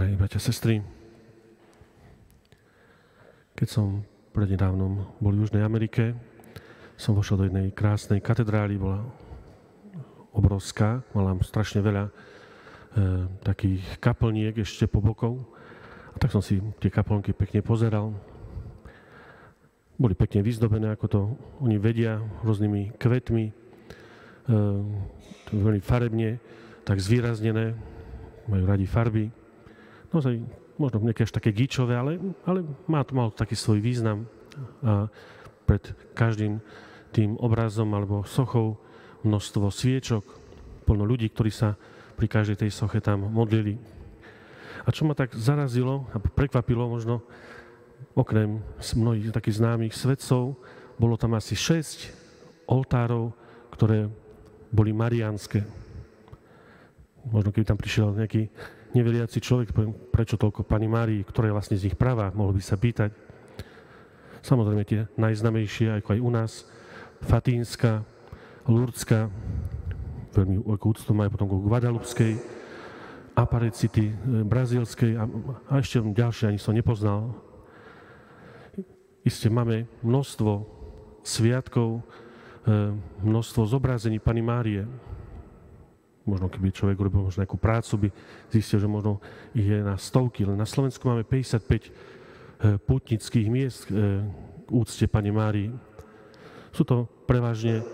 Drahí bratia, sestry, keď som prednedávnom bol v Južnej Amerike, som vošiel do jednej krásnej katedrály, bola obrovská, mala strašne veľa e, takých kaplniek ešte po bokov. A tak som si tie kaplnky pekne pozeral. Boli pekne vyzdobené, ako to oni vedia, rôznymi kvetmi, e, veľmi farebne, tak zvýraznené, majú radi farby naozaj možno nejaké až také gíčové, ale, ale má to mal taký svoj význam. A pred každým tým obrazom alebo sochou množstvo sviečok, plno ľudí, ktorí sa pri každej tej soche tam modlili. A čo ma tak zarazilo a prekvapilo možno, okrem mnohých takých známych svetcov, bolo tam asi 6 oltárov, ktoré boli mariánske. Možno keby tam prišiel nejaký neveriaci človek, prečo toľko Pani Márii, ktorá je vlastne z nich pravá, mohol by sa pýtať. Samozrejme tie najznamejšie, ako aj u nás, Fatínska, Lurdská, veľmi úctu majú potom ku Guadalupskej, Aparecity, e, Brazílskej a, a ešte ďalšie ani som nepoznal. Isté máme množstvo sviatkov, e, množstvo zobrazení Pani Márie, možno keby človek urobil možno nejakú prácu, by zistil, že možno ich je na stovky. Len na Slovensku máme 55 eh, putnických miest eh, úcte Pane Márii. Sú to prevažne eh,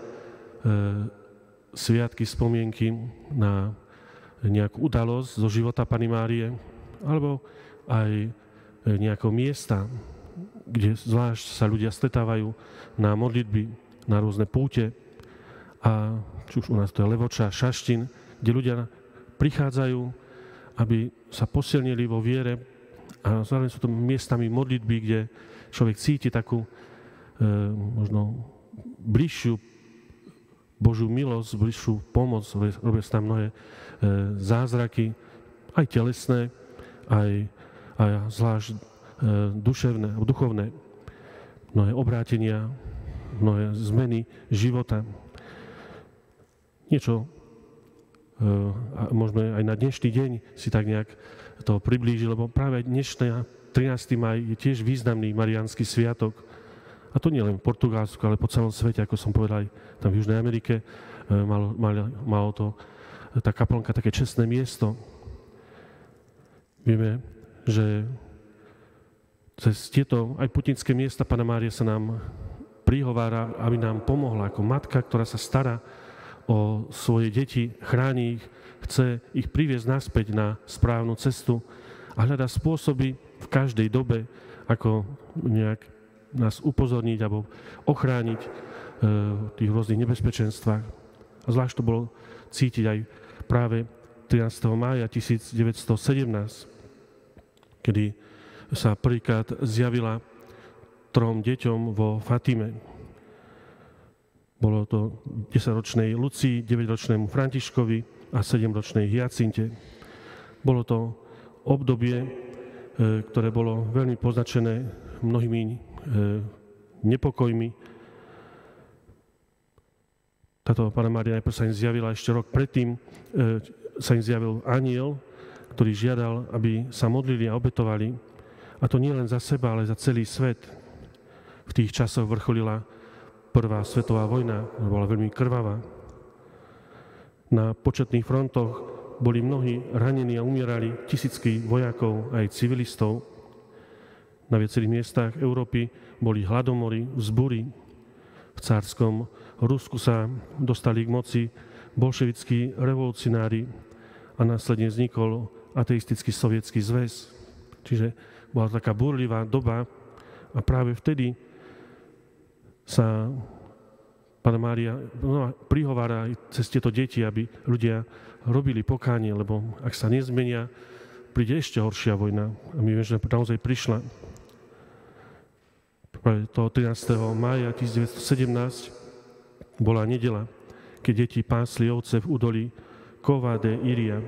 sviatky, spomienky na nejakú udalosť zo života Pany Márie, alebo aj nejakého miesta, kde zvlášť sa ľudia stretávajú na modlitby, na rôzne púte. A či už u nás to je Levoča, Šaštin, kde ľudia prichádzajú, aby sa posilnili vo viere a zároveň sú to miestami modlitby, kde človek cíti takú e, možno bližšiu Božiu milosť, bližšiu pomoc, robia sa tam mnohé e, zázraky, aj telesné, aj, aj zvlášť e, duševné, duchovné, mnohé obrátenia, mnohé zmeny života. Niečo a môžeme aj na dnešný deň si tak nejak to priblížiť, lebo práve dnešný 13. maj je tiež významný mariánsky sviatok. A to nie len v Portugalsku, ale po celom svete, ako som povedal aj tam v Južnej Amerike, e, malo, malo, malo to tá kaplnka také čestné miesto. Vieme, že cez tieto aj putinské miesta Pana Mária sa nám prihovára, aby nám pomohla ako matka, ktorá sa stará o svoje deti, chráni ich, chce ich priviesť naspäť na správnu cestu a hľada spôsoby v každej dobe, ako nejak nás upozorniť alebo ochrániť e, v tých rôznych nebezpečenstvách. A zvlášť to bolo cítiť aj práve 13. mája 1917, kedy sa prvýkrát zjavila trom deťom vo Fatime, bolo to 10-ročnej Lucii, 9-ročnému Františkovi a 7-ročnej Hyacinte. Bolo to obdobie, e, ktoré bolo veľmi poznačené mnohými e, nepokojmi. Táto Pána Mária najprv sa im zjavila ešte rok predtým, e, sa im zjavil aniel, ktorý žiadal, aby sa modlili a obetovali. A to nie len za seba, ale za celý svet. V tých časoch vrcholila Prvá svetová vojna bola veľmi krvavá. Na početných frontoch boli mnohí ranení a umierali tisícky vojakov aj civilistov. Na viacerých miestach Európy boli hladomory, vzbury. V cárskom Rusku sa dostali k moci bolševickí revolucionári a následne vznikol ateistický sovietský zväz. Čiže bola taká burlivá doba a práve vtedy sa Pána Mária no, prihovára aj cez tieto deti, aby ľudia robili pokánie, lebo ak sa nezmenia, príde ešte horšia vojna. A my vieme, že naozaj prišla. Toho 13. mája 1917 bola nedela, keď deti pásli ovce v údolí Kovade Iria.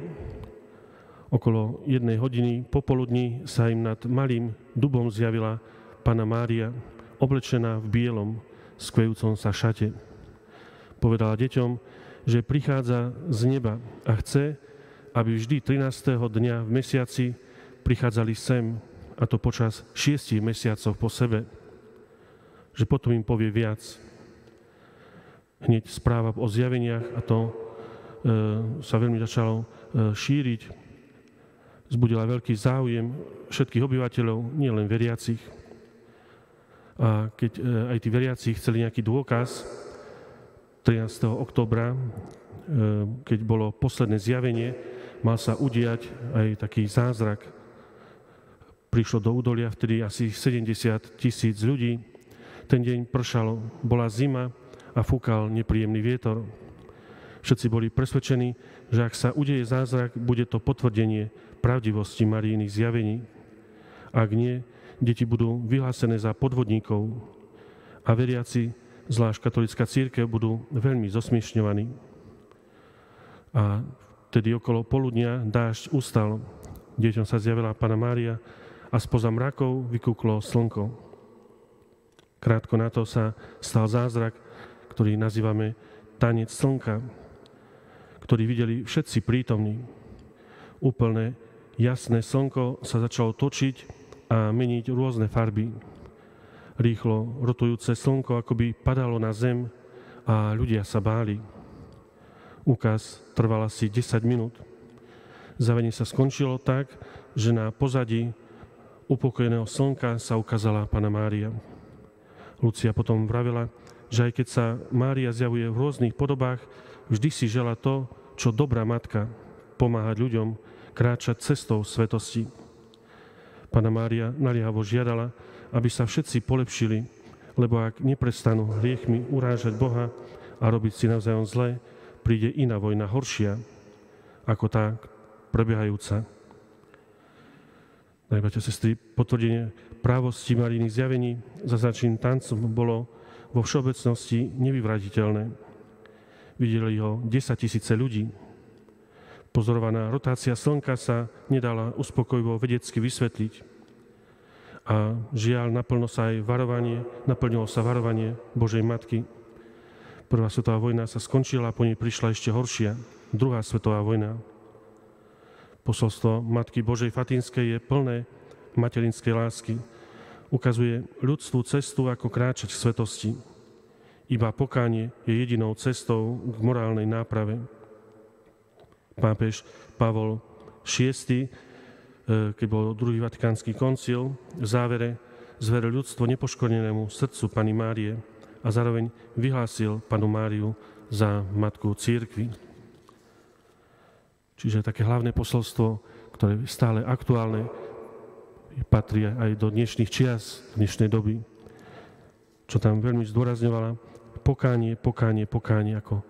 Okolo jednej hodiny popoludní sa im nad malým dubom zjavila Pana Mária, oblečená v bielom, skvejúcom sa šate. Povedala deťom, že prichádza z neba a chce, aby vždy 13. dňa v mesiaci prichádzali sem, a to počas šiestich mesiacov po sebe, že potom im povie viac. Hneď správa o zjaveniach a to e, sa veľmi začalo e, šíriť. Zbudila veľký záujem všetkých obyvateľov, nielen veriacich. A keď e, aj tí veriaci chceli nejaký dôkaz, 13. oktobra, e, keď bolo posledné zjavenie, mal sa udiať aj taký zázrak. Prišlo do údolia vtedy asi 70 tisíc ľudí, ten deň pršalo, bola zima a fúkal nepríjemný vietor. Všetci boli presvedčení, že ak sa udeje zázrak, bude to potvrdenie pravdivosti Maríných zjavení. Ak nie, deti budú vyhlásené za podvodníkov a veriaci, zvlášť katolická církev, budú veľmi zosmiešňovaní. A vtedy okolo poludnia dážď ustal, deťom sa zjavila Pana Mária a spoza mrakov vykúklo slnko. Krátko na to sa stal zázrak, ktorý nazývame tanec slnka, ktorý videli všetci prítomní. Úplne jasné slnko sa začalo točiť a meniť rôzne farby. Rýchlo rotujúce slnko akoby padalo na zem a ľudia sa báli. Ukaz trval asi 10 minút. Zavenie sa skončilo tak, že na pozadí upokojeného slnka sa ukázala Pana Mária. Lucia potom vravila, že aj keď sa Mária zjavuje v rôznych podobách, vždy si žela to, čo dobrá matka, pomáhať ľuďom kráčať cestou svetosti. Pana Mária naliehavo žiadala, aby sa všetci polepšili, lebo ak neprestanú hriechmi urážať Boha a robiť si navzájom zlé, príde iná vojna horšia ako tá prebiehajúca. Najbratia sestry, potvrdenie právosti Marínych zjavení začným tancom bolo vo všeobecnosti nevyvratiteľné. Videli ho 10 tisíce ľudí. Pozorovaná rotácia slnka sa nedala uspokojivo vedecky vysvetliť. A žiaľ, naplno sa aj varovanie, naplnilo sa varovanie Božej Matky. Prvá svetová vojna sa skončila, po nej prišla ešte horšia, druhá svetová vojna. Posolstvo Matky Božej Fatinskej je plné materinskej lásky. Ukazuje ľudstvu cestu, ako kráčať v svetosti. Iba pokánie je jedinou cestou k morálnej náprave. Pápež Pavol VI, e, keď bol druhý vatikánsky koncil, v závere zveril ľudstvo nepoškodenému srdcu Pany Márie a zároveň vyhlásil Panu Máriu za matku církvy. Čiže také hlavné posolstvo, ktoré je stále aktuálne, patrí aj do dnešných čias, dnešnej doby, čo tam veľmi zdôrazňovala, pokánie, pokánie, pokánie, ako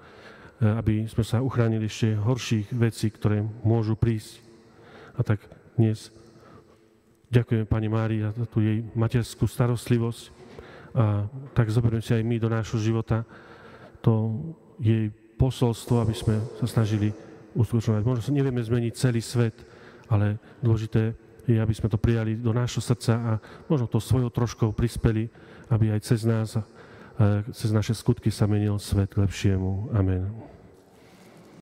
aby sme sa uchránili ešte horších vecí, ktoré môžu prísť. A tak dnes ďakujeme Pani Márii za tú jej materskú starostlivosť a tak zoberieme si aj my do nášho života to jej posolstvo, aby sme sa snažili uskutočňovať. Možno sa nevieme zmeniť celý svet, ale dôležité je, aby sme to prijali do nášho srdca a možno to svojou troškou prispeli, aby aj cez nás, cez naše skutky sa menil svet k lepšiemu. Amen.